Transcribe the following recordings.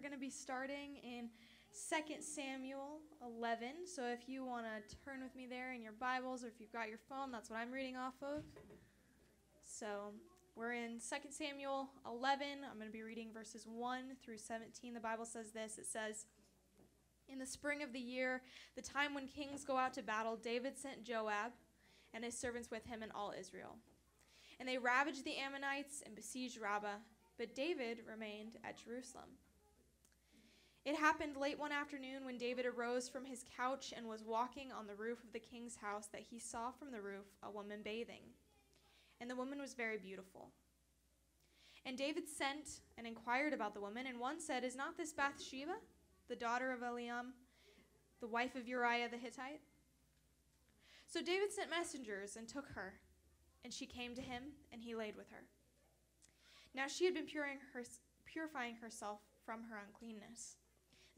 going to be starting in 2 Samuel 11. So if you want to turn with me there in your Bibles or if you've got your phone, that's what I'm reading off of. So we're in 2 Samuel 11. I'm going to be reading verses 1 through 17. The Bible says this it says, In the spring of the year, the time when kings go out to battle, David sent Joab and his servants with him and all Israel. And they ravaged the Ammonites and besieged Rabbah, but David remained at Jerusalem. It happened late one afternoon when David arose from his couch and was walking on the roof of the king's house that he saw from the roof a woman bathing. And the woman was very beautiful. And David sent and inquired about the woman, and one said, Is not this Bathsheba, the daughter of Eliam, the wife of Uriah the Hittite? So David sent messengers and took her, and she came to him, and he laid with her. Now she had been purifying herself from her uncleanness.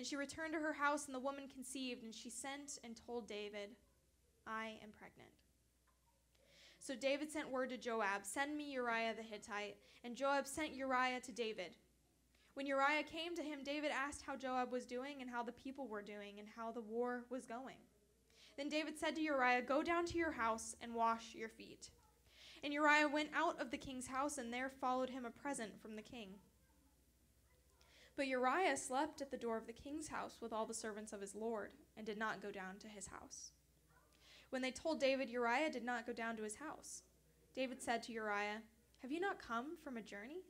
Then she returned to her house, and the woman conceived, and she sent and told David, I am pregnant. So David sent word to Joab, Send me Uriah the Hittite. And Joab sent Uriah to David. When Uriah came to him, David asked how Joab was doing, and how the people were doing, and how the war was going. Then David said to Uriah, Go down to your house and wash your feet. And Uriah went out of the king's house, and there followed him a present from the king. But Uriah slept at the door of the king's house with all the servants of his lord, and did not go down to his house. When they told David, Uriah did not go down to his house. David said to Uriah, Have you not come from a journey?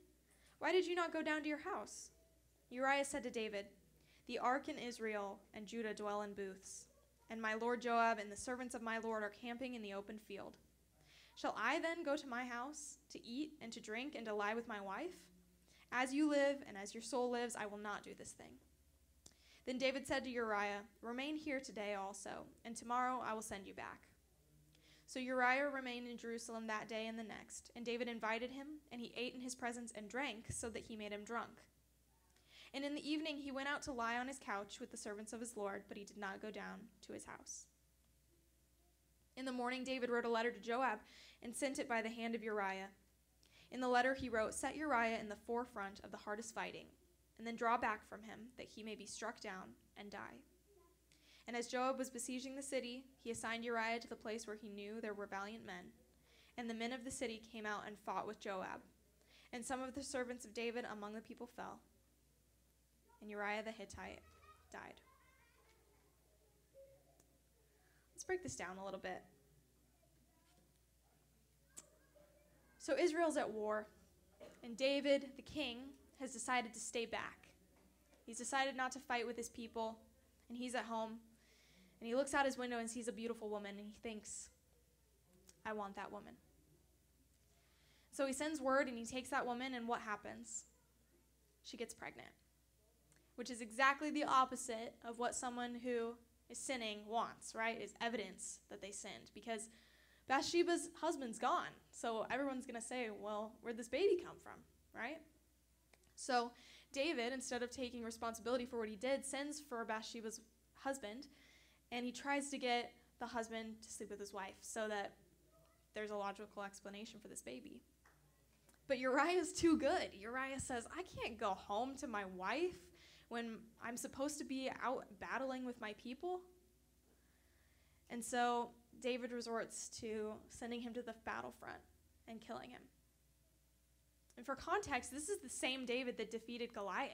Why did you not go down to your house? Uriah said to David, The ark in Israel and Judah dwell in booths and my lord Joab and the servants of my lord are camping in the open field. Shall I then go to my house to eat and to drink and to lie with my wife? As you live and as your soul lives, I will not do this thing. Then David said to Uriah, Remain here today also, and tomorrow I will send you back. So Uriah remained in Jerusalem that day and the next, and David invited him, and he ate in his presence and drank, so that he made him drunk. And in the evening he went out to lie on his couch with the servants of his Lord, but he did not go down to his house. In the morning, David wrote a letter to Joab and sent it by the hand of Uriah. In the letter, he wrote, Set Uriah in the forefront of the hardest fighting, and then draw back from him, that he may be struck down and die. And as Joab was besieging the city, he assigned Uriah to the place where he knew there were valiant men. And the men of the city came out and fought with Joab. And some of the servants of David among the people fell and Uriah the Hittite died. Let's break this down a little bit. So Israel's at war, and David, the king, has decided to stay back. He's decided not to fight with his people, and he's at home. And he looks out his window and sees a beautiful woman, and he thinks, I want that woman. So he sends word and he takes that woman, and what happens? She gets pregnant which is exactly the opposite of what someone who is sinning wants, right? Is evidence that they sinned because Bathsheba's husband's gone. So everyone's going to say, well, where'd this baby come from, right? So David, instead of taking responsibility for what he did, sends for Bathsheba's husband and he tries to get the husband to sleep with his wife so that there's a logical explanation for this baby. But Uriah's too good. Uriah says, I can't go home to my wife when I'm supposed to be out battling with my people? And so David resorts to sending him to the battlefront and killing him. And for context, this is the same David that defeated Goliath.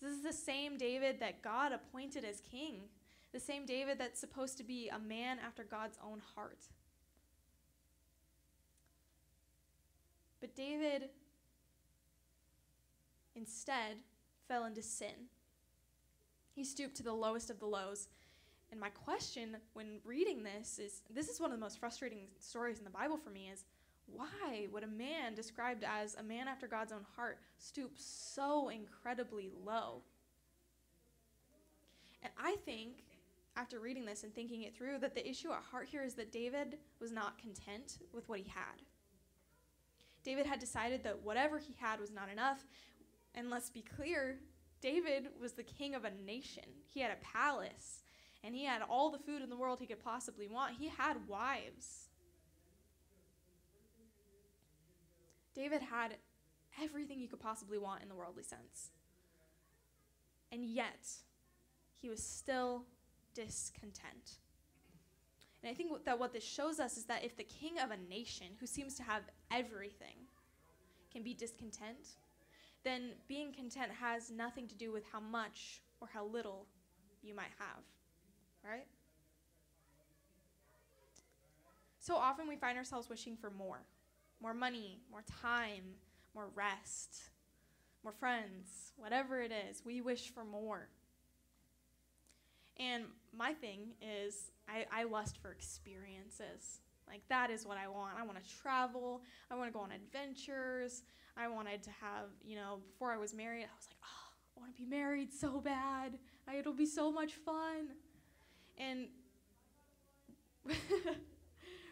This is the same David that God appointed as king, the same David that's supposed to be a man after God's own heart. But David instead fell into sin he stooped to the lowest of the lows. And my question when reading this is this is one of the most frustrating stories in the Bible for me is why would a man described as a man after God's own heart stoop so incredibly low? And I think after reading this and thinking it through that the issue at heart here is that David was not content with what he had. David had decided that whatever he had was not enough. And let's be clear, David was the king of a nation. He had a palace, and he had all the food in the world he could possibly want. He had wives. David had everything you could possibly want in the worldly sense. and yet he was still discontent. And I think that what this shows us is that if the king of a nation who seems to have everything can be discontent, then being content has nothing to do with how much or how little you might have, right? So often we find ourselves wishing for more more money, more time, more rest, more friends, whatever it is. We wish for more. And my thing is, I, I lust for experiences. Like, that is what I want. I want to travel. I want to go on adventures. I wanted to have, you know, before I was married, I was like, oh, I want to be married so bad. I, it'll be so much fun. And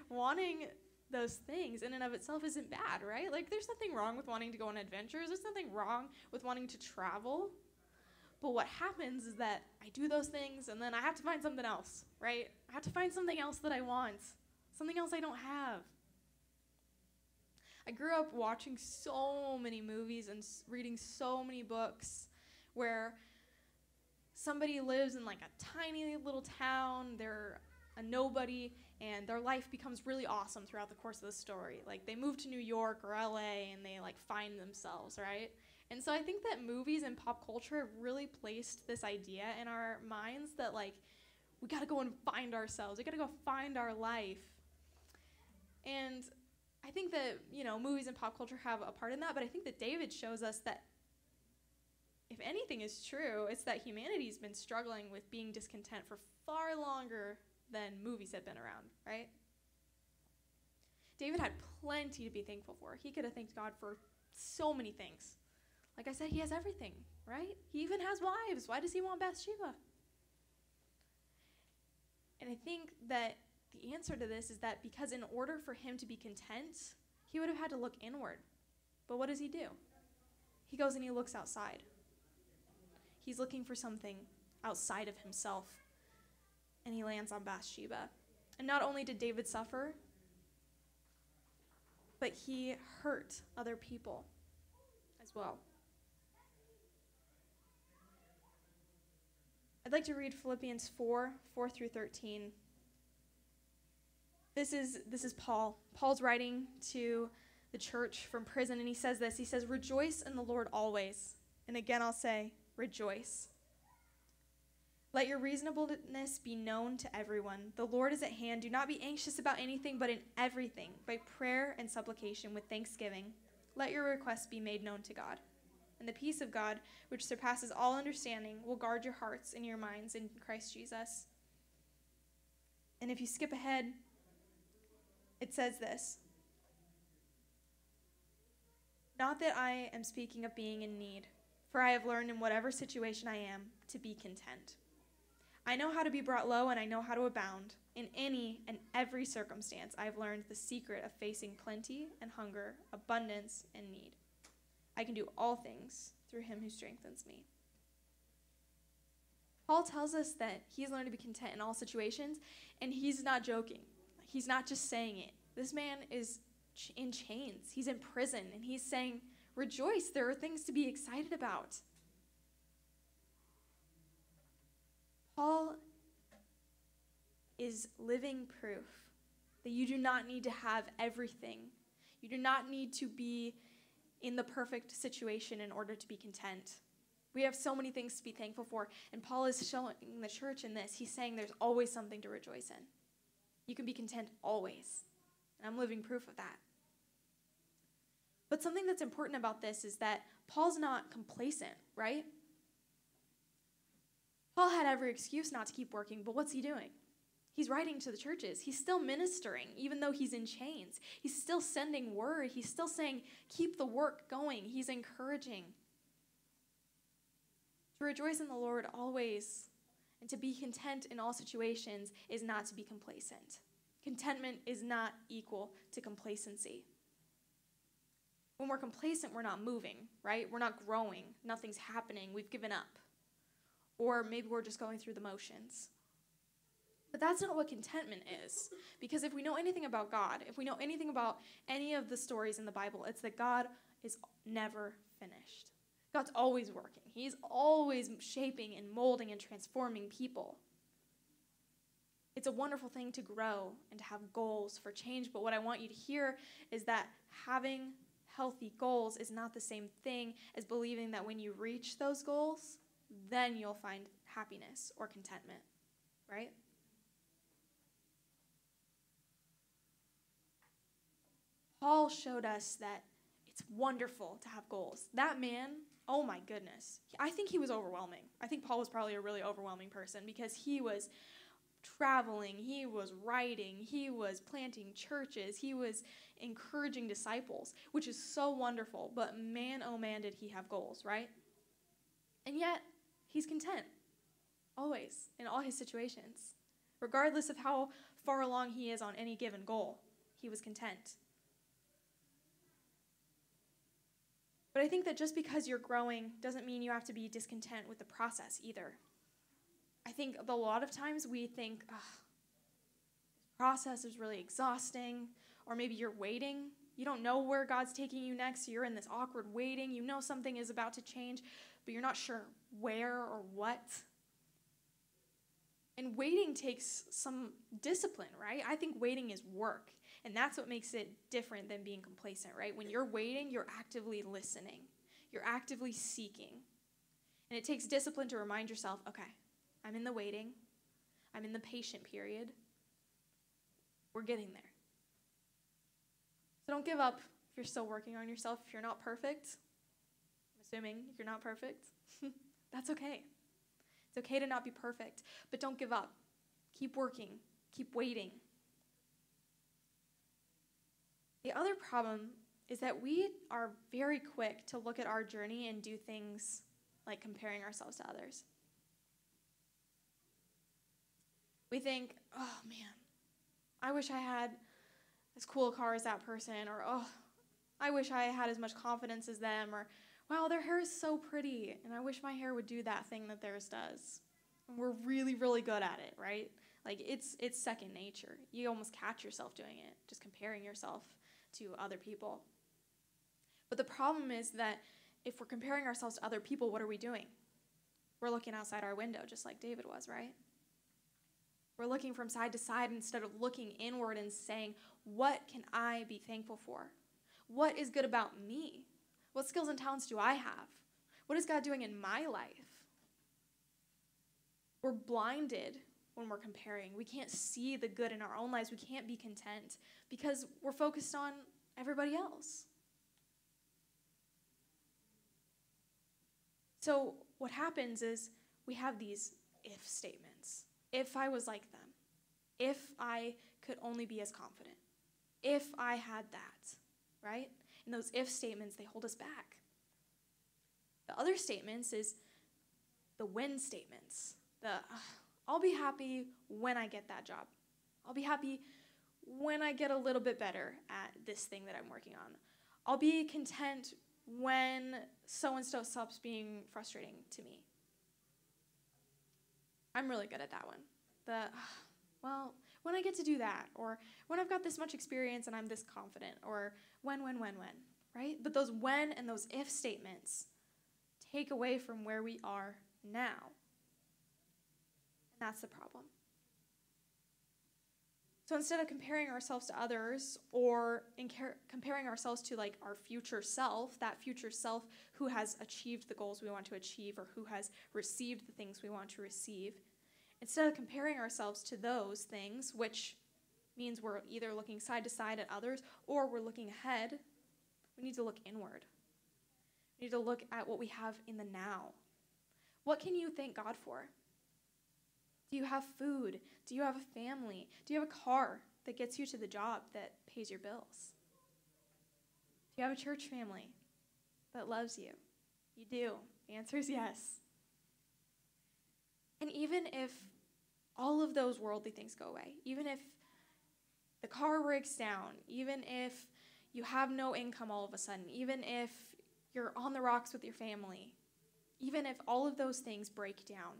wanting those things in and of itself isn't bad, right? Like, there's nothing wrong with wanting to go on adventures, there's nothing wrong with wanting to travel. But what happens is that I do those things and then I have to find something else, right? I have to find something else that I want, something else I don't have. I grew up watching so many movies and reading so many books where somebody lives in like a tiny little town, they're a nobody, and their life becomes really awesome throughout the course of the story. Like they move to New York or LA and they like find themselves, right? And so I think that movies and pop culture have really placed this idea in our minds that like we got to go and find ourselves. We got to go find our life. And I think that, you know, movies and pop culture have a part in that, but I think that David shows us that if anything is true, it's that humanity's been struggling with being discontent for far longer than movies had been around, right? David had plenty to be thankful for. He could have thanked God for so many things. Like I said, he has everything, right? He even has wives. Why does he want Bathsheba? And I think that the answer to this is that because in order for him to be content, he would have had to look inward. But what does he do? He goes and he looks outside. He's looking for something outside of himself and he lands on Bathsheba. And not only did David suffer, but he hurt other people as well. I'd like to read Philippians 4 4 through 13. This is, this is Paul. Paul's writing to the church from prison, and he says this He says, Rejoice in the Lord always. And again, I'll say, Rejoice. Let your reasonableness be known to everyone. The Lord is at hand. Do not be anxious about anything, but in everything, by prayer and supplication with thanksgiving, let your requests be made known to God. And the peace of God, which surpasses all understanding, will guard your hearts and your minds in Christ Jesus. And if you skip ahead, it says this Not that I am speaking of being in need, for I have learned in whatever situation I am to be content. I know how to be brought low and I know how to abound. In any and every circumstance, I have learned the secret of facing plenty and hunger, abundance and need. I can do all things through him who strengthens me. Paul tells us that he's learned to be content in all situations, and he's not joking. He's not just saying it. This man is in chains, he's in prison, and he's saying, Rejoice, there are things to be excited about. Paul is living proof that you do not need to have everything. You do not need to be in the perfect situation in order to be content. We have so many things to be thankful for, and Paul is showing the church in this. He's saying there's always something to rejoice in. You can be content always. And I'm living proof of that. But something that's important about this is that Paul's not complacent, right? Paul had every excuse not to keep working, but what's he doing? He's writing to the churches. He's still ministering, even though he's in chains. He's still sending word. He's still saying, keep the work going. He's encouraging. To rejoice in the Lord always and to be content in all situations is not to be complacent. Contentment is not equal to complacency. When we're complacent, we're not moving, right? We're not growing. Nothing's happening. We've given up or maybe we're just going through the motions. But that's not what contentment is. Because if we know anything about God, if we know anything about any of the stories in the Bible, it's that God is never finished. God's always working, He's always shaping and molding and transforming people. It's a wonderful thing to grow and to have goals for change, but what I want you to hear is that having healthy goals is not the same thing as believing that when you reach those goals, then you'll find happiness or contentment, right? Paul showed us that it's wonderful to have goals. That man, oh my goodness. I think he was overwhelming. I think Paul was probably a really overwhelming person because he was traveling, he was writing, he was planting churches, he was encouraging disciples, which is so wonderful. But man, oh man, did he have goals, right? And yet, he's content, always, in all his situations. Regardless of how far along he is on any given goal, he was content. But I think that just because you're growing doesn't mean you have to be discontent with the process either. I think a lot of times we think, this process is really exhausting, or maybe you're waiting. You don't know where God's taking you next. You're in this awkward waiting. You know something is about to change, but you're not sure where or what. And waiting takes some discipline, right? I think waiting is work. And that's what makes it different than being complacent, right? When you're waiting, you're actively listening, you're actively seeking. And it takes discipline to remind yourself okay, I'm in the waiting, I'm in the patient period. We're getting there. So don't give up if you're still working on yourself, if you're not perfect. I'm assuming you're not perfect. That's okay. It's okay to not be perfect, but don't give up. Keep working, keep waiting. The other problem is that we are very quick to look at our journey and do things like comparing ourselves to others. We think, oh man, I wish I had as cool a car as that person, or oh, I wish I had as much confidence as them, or wow, their hair is so pretty, and I wish my hair would do that thing that theirs does. And we're really, really good at it, right? Like it's it's second nature. You almost catch yourself doing it, just comparing yourself to other people. But the problem is that if we're comparing ourselves to other people, what are we doing? We're looking outside our window, just like David was, right? We're looking from side to side instead of looking inward and saying, What can I be thankful for? What is good about me? What skills and talents do I have? What is God doing in my life? We're blinded when we're comparing. We can't see the good in our own lives. We can't be content because we're focused on everybody else. So, what happens is we have these if statements. If I was like them, if I could only be as confident, if I had that, right? And those if statements, they hold us back. The other statements is the when statements. The I'll be happy when I get that job. I'll be happy when I get a little bit better at this thing that I'm working on. I'll be content when so and so stops being frustrating to me. I'm really good at that one. The, well, when I get to do that, or when I've got this much experience and I'm this confident, or when, when, when, when, right? But those when and those if statements take away from where we are now. And that's the problem. So instead of comparing ourselves to others or comparing ourselves to like our future self, that future self who has achieved the goals we want to achieve or who has received the things we want to receive, instead of comparing ourselves to those things, which means we're either looking side to side at others or we're looking ahead, we need to look inward. We need to look at what we have in the now. What can you thank God for? Do you have food? Do you have a family? Do you have a car that gets you to the job that pays your bills? Do you have a church family that loves you? You do. The answer is yes. And even if all of those worldly things go away, even if the car breaks down, even if you have no income all of a sudden, even if you're on the rocks with your family, even if all of those things break down,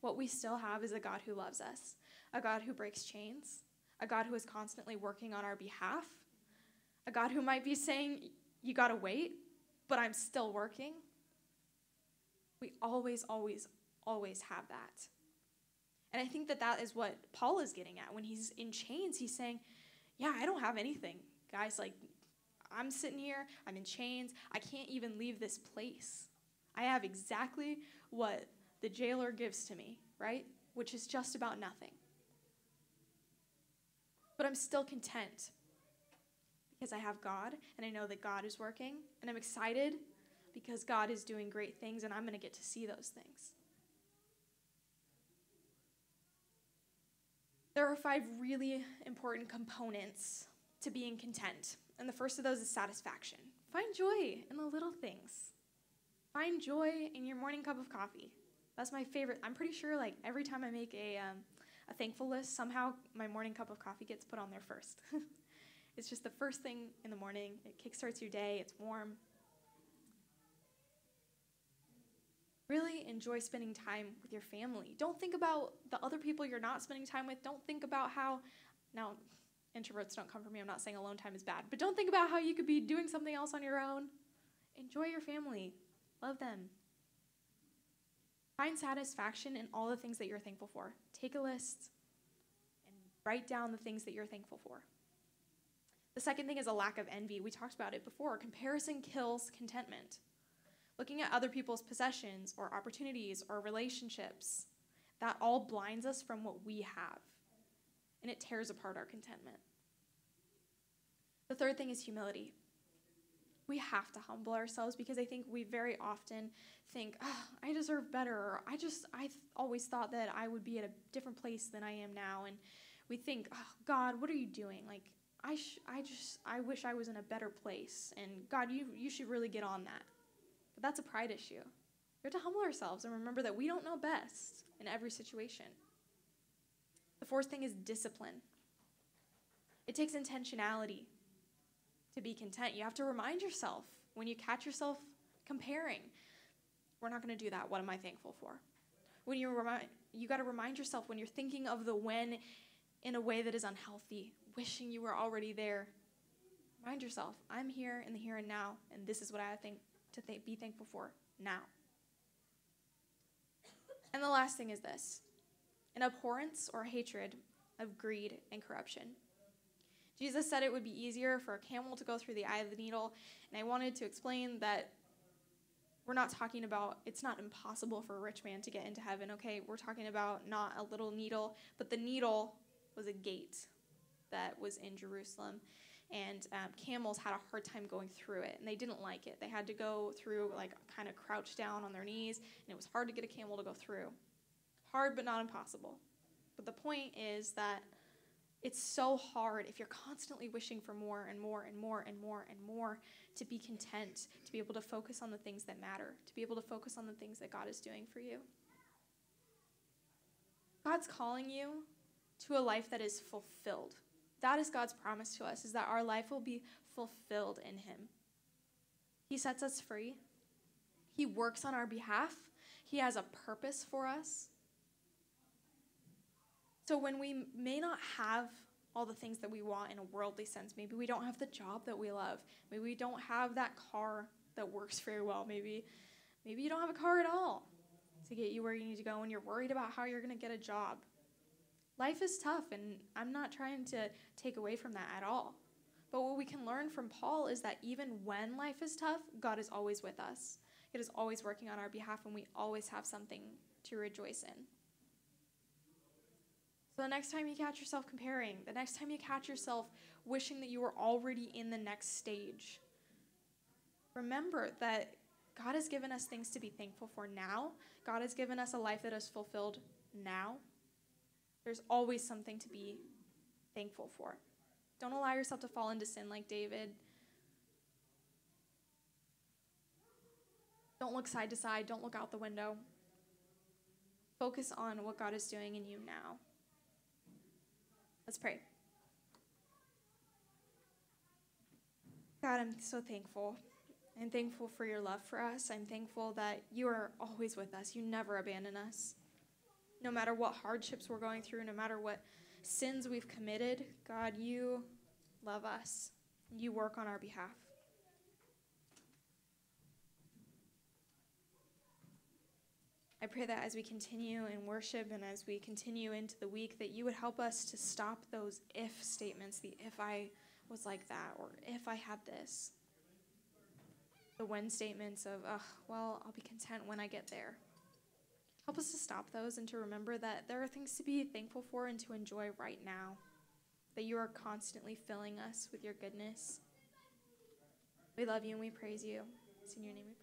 what we still have is a God who loves us, a God who breaks chains, a God who is constantly working on our behalf, a God who might be saying, You gotta wait, but I'm still working. We always, always, always have that. And I think that that is what Paul is getting at. When he's in chains, he's saying, Yeah, I don't have anything. Guys, like, I'm sitting here, I'm in chains, I can't even leave this place. I have exactly what the jailer gives to me, right? Which is just about nothing. But I'm still content because I have God and I know that God is working, and I'm excited because God is doing great things and I'm going to get to see those things. There are five really important components to being content. And the first of those is satisfaction. Find joy in the little things. Find joy in your morning cup of coffee. That's my favorite. I'm pretty sure, like, every time I make a, um, a thankful list, somehow my morning cup of coffee gets put on there first. it's just the first thing in the morning. It kickstarts your day, it's warm, Really enjoy spending time with your family. Don't think about the other people you're not spending time with. Don't think about how, now, introverts don't come for me. I'm not saying alone time is bad, but don't think about how you could be doing something else on your own. Enjoy your family, love them. Find satisfaction in all the things that you're thankful for. Take a list and write down the things that you're thankful for. The second thing is a lack of envy. We talked about it before. Comparison kills contentment looking at other people's possessions or opportunities or relationships, that all blinds us from what we have. And it tears apart our contentment. The third thing is humility. We have to humble ourselves because I think we very often think, oh, I deserve better, or I just, I th- always thought that I would be at a different place than I am now. And we think, oh, God, what are you doing? Like, I, sh- I just, I wish I was in a better place. And God, you, you should really get on that. That's a pride issue. We have to humble ourselves and remember that we don't know best in every situation. The fourth thing is discipline. It takes intentionality to be content. You have to remind yourself when you catch yourself comparing. We're not going to do that. What am I thankful for? When you remind you got to remind yourself when you're thinking of the when in a way that is unhealthy, wishing you were already there. Remind yourself, I'm here in the here and now, and this is what I think to th- be thankful for now. And the last thing is this an abhorrence or hatred of greed and corruption. Jesus said it would be easier for a camel to go through the eye of the needle, and I wanted to explain that we're not talking about it's not impossible for a rich man to get into heaven, okay? We're talking about not a little needle, but the needle was a gate that was in Jerusalem and um, camels had a hard time going through it and they didn't like it. They had to go through like kind of crouch down on their knees and it was hard to get a camel to go through. Hard but not impossible. But the point is that it's so hard if you're constantly wishing for more and more and more and more and more to be content to be able to focus on the things that matter to be able to focus on the things that god is doing for you. God's calling you to a life that is fulfilled that is God's promise to us is that our life will be fulfilled in him. He sets us free. He works on our behalf. He has a purpose for us. So when we may not have all the things that we want in a worldly sense, maybe we don't have the job that we love. Maybe we don't have that car that works very well. Maybe maybe you don't have a car at all to get you where you need to go and you're worried about how you're going to get a job. Life is tough, and I'm not trying to take away from that at all. But what we can learn from Paul is that even when life is tough, God is always with us. It is always working on our behalf, and we always have something to rejoice in. So the next time you catch yourself comparing, the next time you catch yourself wishing that you were already in the next stage, remember that God has given us things to be thankful for now. God has given us a life that is fulfilled now. There's always something to be thankful for. Don't allow yourself to fall into sin like David. Don't look side to side. Don't look out the window. Focus on what God is doing in you now. Let's pray. God, I'm so thankful. I'm thankful for your love for us. I'm thankful that you are always with us. You never abandon us no matter what hardships we're going through, no matter what sins we've committed, God, you love us. You work on our behalf. I pray that as we continue in worship and as we continue into the week, that you would help us to stop those if statements, the if I was like that, or if I had this. The when statements of, oh, well, I'll be content when I get there. Help us to stop those and to remember that there are things to be thankful for and to enjoy right now. That you are constantly filling us with your goodness. We love you and we praise you. It's in your name we pray.